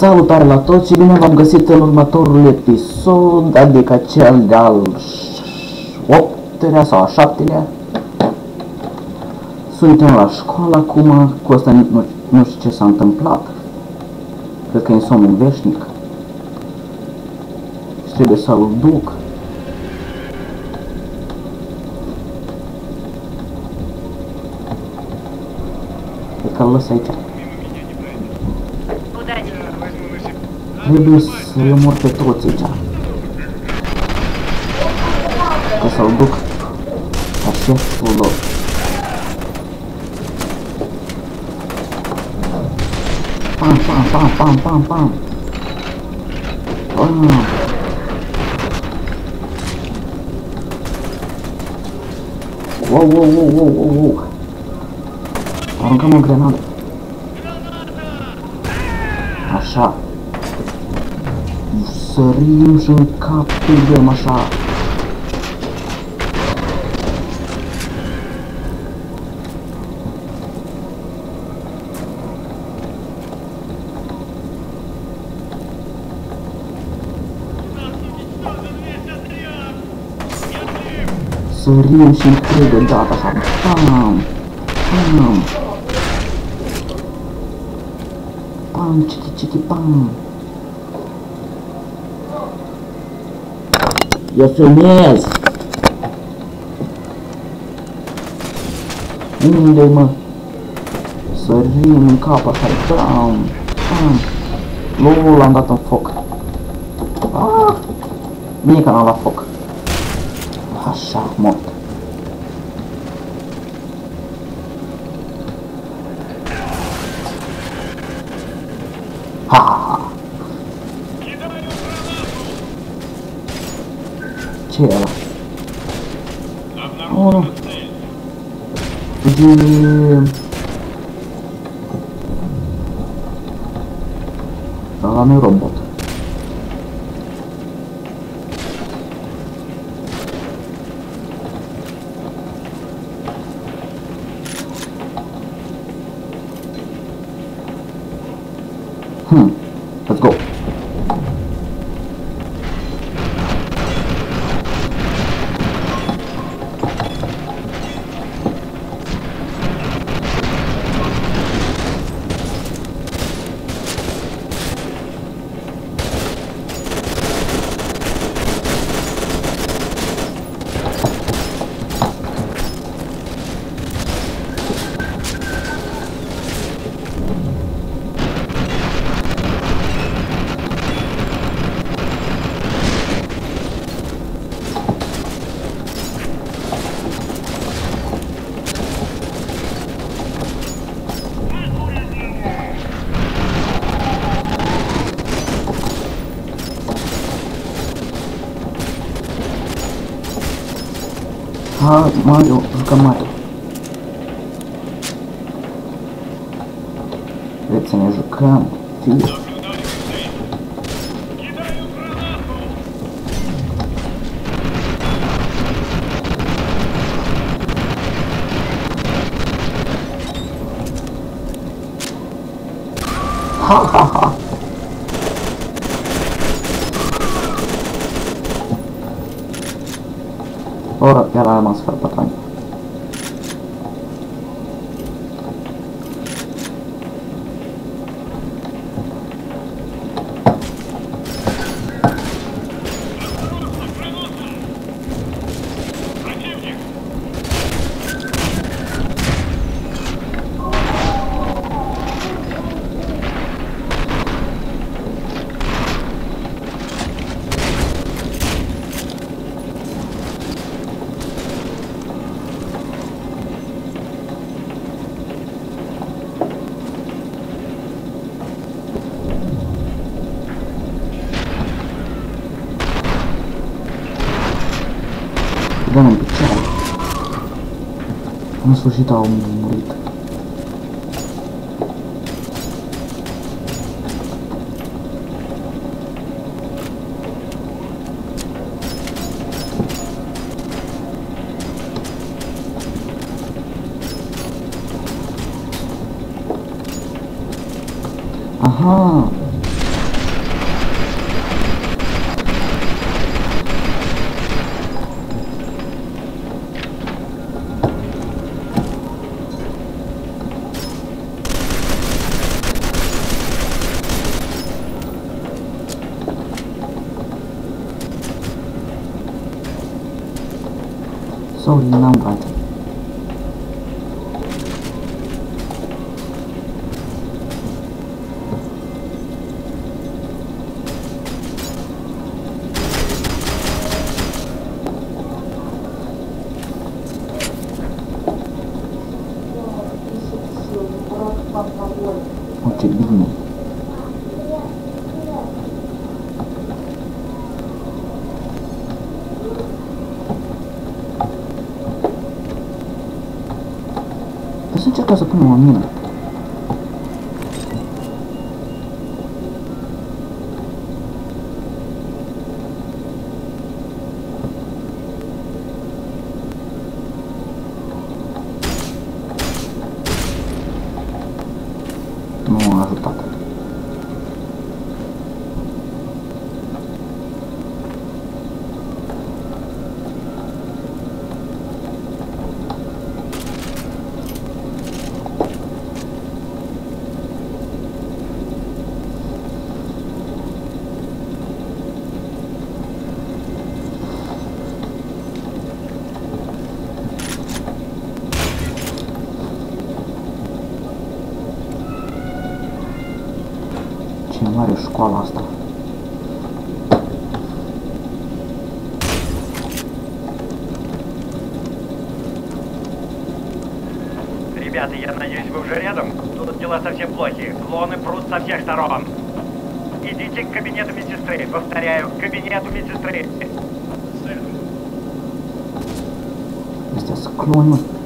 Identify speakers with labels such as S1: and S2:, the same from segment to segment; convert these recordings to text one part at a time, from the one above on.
S1: Salutare la toți și bine v-am găsit în următorul episod, adică cel de-al 8-lea sau a 7-lea. Suntem la școală acum, cu asta nu, nu știu ce s-a întâmplat. Cred că e somnul veșnic. Și trebuie să-l duc. Cred că-l lăs aici. Trebuie să-i omor pe toți aici. Ca să-l duc la șeful lor. Pam, pam, pam, pam, pam, pam. Pam. Wow, wow, wow, wow, wow, wow. Aruncăm o grenadă. Așa. Sărim și în cap îi dăm așa. Sărim și întreg de data așa. Pam! Pam! Pam, chiki, chiki, pam! Eu filmez! Unde mă? Sărim în cap așa, pam! Pam! Lol, am dat în foc. Ah! Bine că n-am luat foc. Așa, mort. here. Oh. Did you... Галат Марио Жгамай. Это не Жгам, ты. Ха-ха-ха. Namaz pertanyaan. da non picchiare non suscitava un ritmo 香りのなん。这是不能玩命的 mare școala asta.
S2: Ребята, я надеюсь, вы уже рядом? Тут дела совсем плохи. Клоны прут со всех сторон. Идите к кабинету медсестры. Повторяю, к кабинету медсестры.
S1: Astea sunt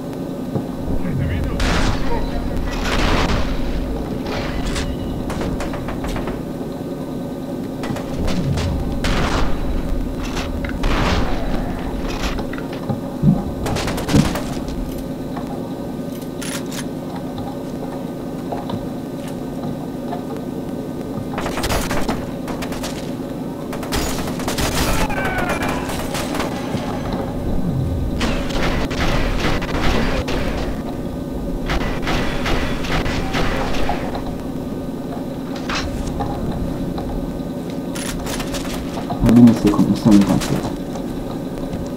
S1: bine să-i com- să nu consider.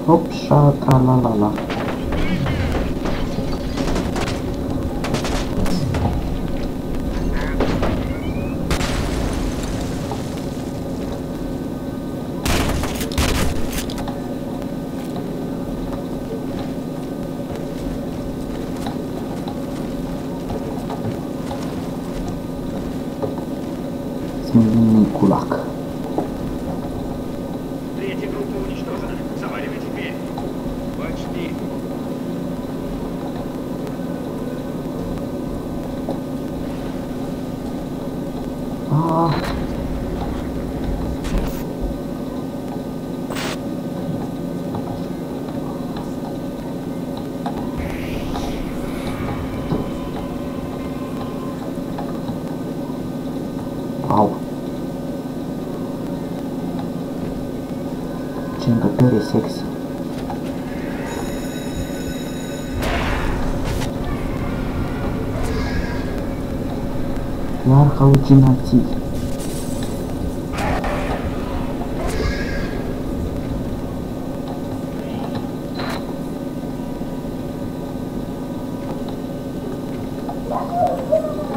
S1: Hop, șa, tra la la la. Smilinii culac. Au. Ce încăpere sexy. Iar halucinații.
S3: O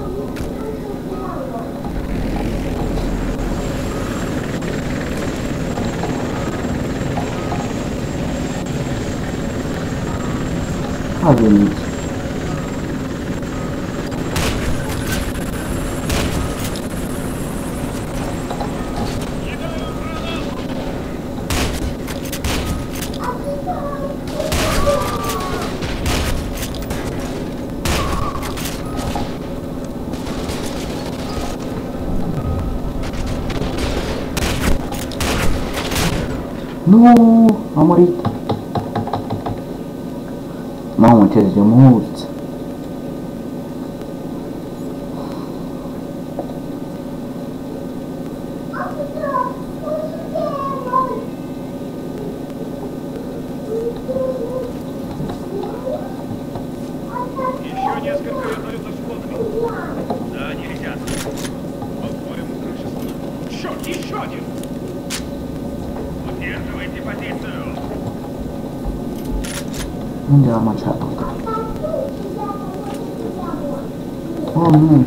S1: a. Nu, am murit. What is the most Don't do much help. kamu.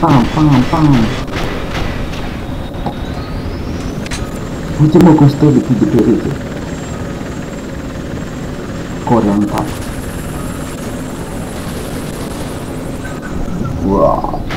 S1: Pang, pang, pang. Hujan mau gue stay di pinggir itu. Kau yang tak.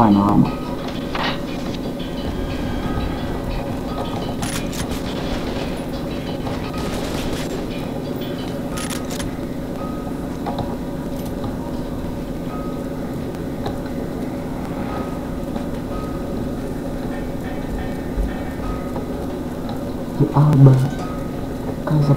S1: fine armor. Alba, Casa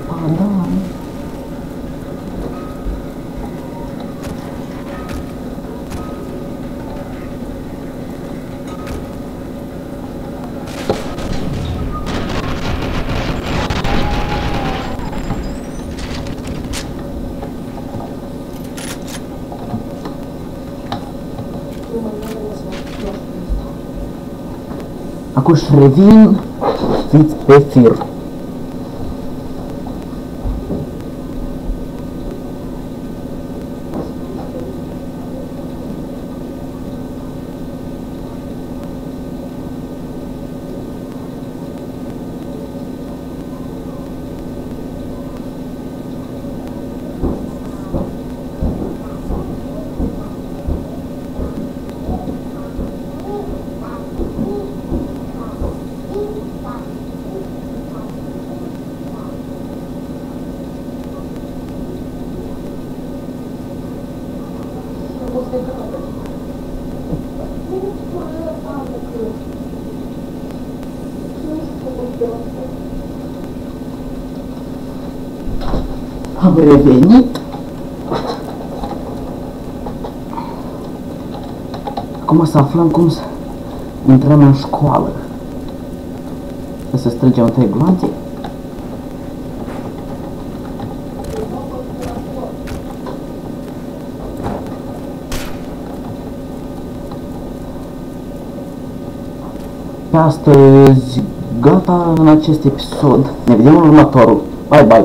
S1: Acum revin, fiți pe fir. am revenit. Acum să aflăm cum să intrăm în școală. Să se strângem întâi gloanțe. Pe astăzi, gata în acest episod. Ne vedem în următorul. Bye, bye!